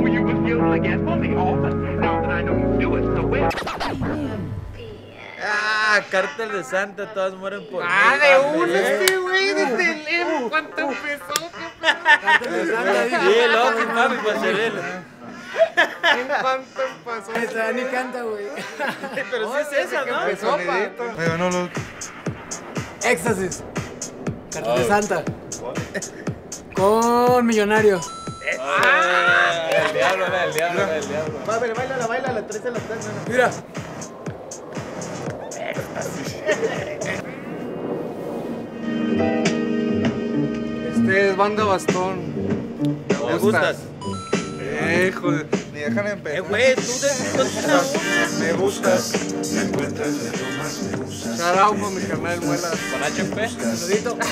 told me you would steal the gas for me often. Now that I know you do it so well. Ah, cártel de Santa, todas mueren por Ah, de Ah, uno ¿eh? este güey, desde el en cuanto empezó. Sí, loco, mami, pasarela. En cuanto empezó. Esta ni canta, güey. Pero sí es esa, ¿no? Empezó, pa. Me ganó lo. Éxtasis. Cartel de Santa. Con Millonario. Ah, el diablo, era el diablo, era el diablo. Va, pero baila, baila, la tres la tres. Mira. Este es banda bastón. Me gustas. Eh, joder. Ni dejan Eh, empezar. güey, tú de tú Me gustas. Shout out con mi carnal Muelas. con HP. Saludito.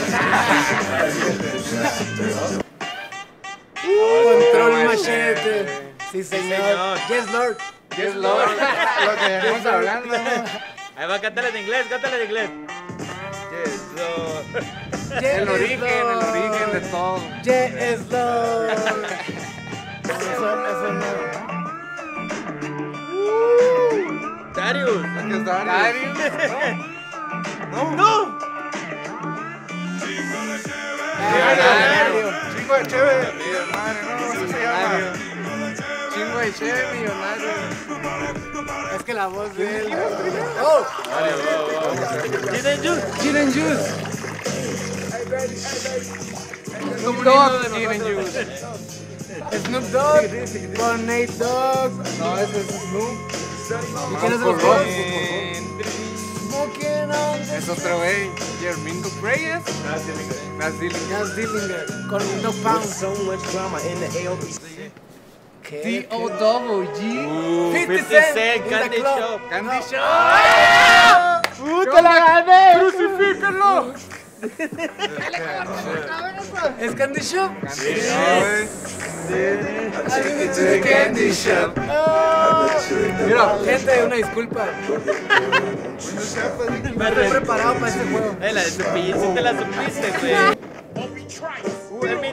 Machete. Sí, señor. Yes, Lord. Yes, Lord. Lo que venimos hablando. Ahí va, cántale en inglés, cántale en inglés. Yes, Lord. Yes, El origen, el origen de todo. Yes, Lord. Eso, no. Darius. Aquí es Darius. Darius. No. ¡No! Millonario. Chingo de chévere. De millonario. Es que la voz de él. Oh, Tienen juice. Gin and Juice. Snoop Dogg, Gin and Juice. Snoop Dogg con Nate Dogg. No, ese es Snoop. ¿Y quién es de los dos? Smoking on Es otro güey. Jermingo Reyes. Nas Dillinger. Gas Dillinger con Dog Pound. So much drama in the AOP. D-O-G. Uh, 50 50 Cent Cent, in the Candy. Shop. Candy Shop. ¡Puta la gané! ¡Crucifíquenlo! ¿Es Candy Shop? Candy Shop. Mira, gente, una disculpa. Me Estoy re- preparado para este juego. Eh, la de sí te la supiste, güey. Uh, me.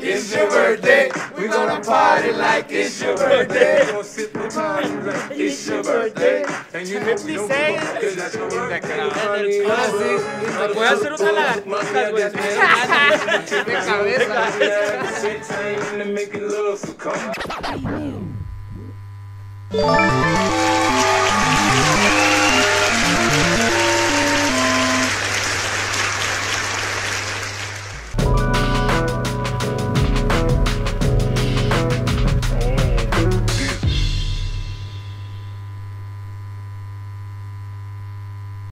it's your birthday. We're gonna party like it's your birthday. We gonna sit party like it's your birthday. And you know we don't a fuck that's voy a hacer una lagartija, güey. De cabeza.